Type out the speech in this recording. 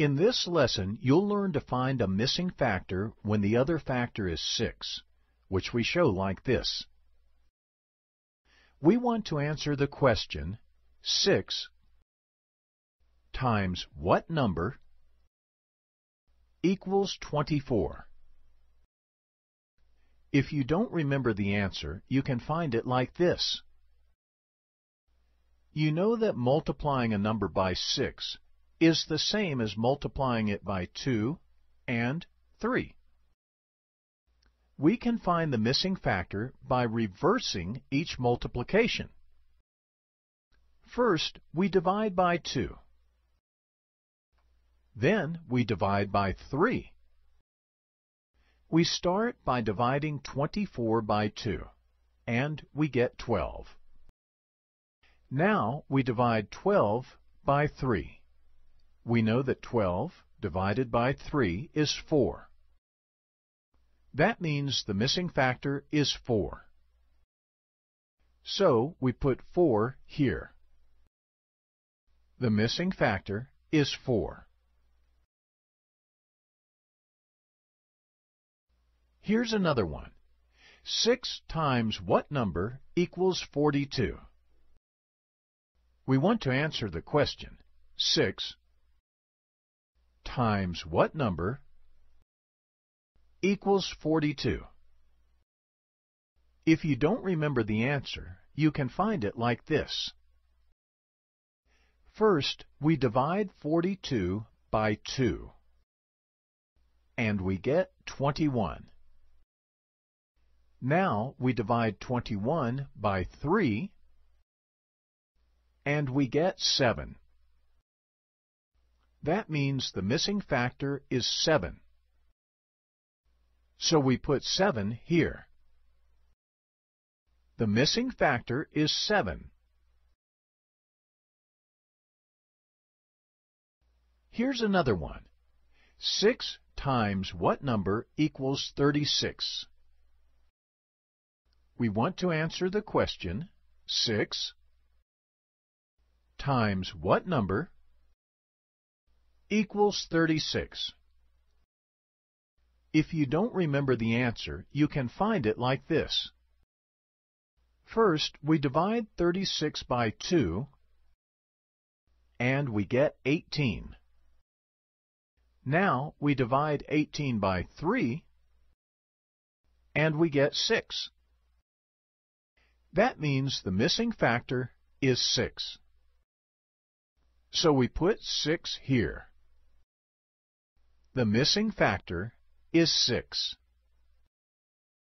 In this lesson, you'll learn to find a missing factor when the other factor is 6, which we show like this. We want to answer the question 6 times what number equals 24. If you don't remember the answer, you can find it like this. You know that multiplying a number by 6 is the same as multiplying it by 2 and 3. We can find the missing factor by reversing each multiplication. First, we divide by 2. Then we divide by 3. We start by dividing 24 by 2, and we get 12. Now we divide 12 by 3. We know that 12 divided by 3 is 4. That means the missing factor is 4. So we put 4 here. The missing factor is 4. Here's another one. 6 times what number equals 42? We want to answer the question 6 times what number equals 42? If you don't remember the answer, you can find it like this. First, we divide 42 by 2, and we get 21. Now we divide 21 by 3, and we get 7. That means the missing factor is 7. So we put 7 here. The missing factor is 7. Here's another one. 6 times what number equals 36? We want to answer the question 6 times what number equals 36. If you don't remember the answer, you can find it like this. First, we divide 36 by 2, and we get 18. Now we divide 18 by 3, and we get 6. That means the missing factor is 6. So we put 6 here. The missing factor is 6.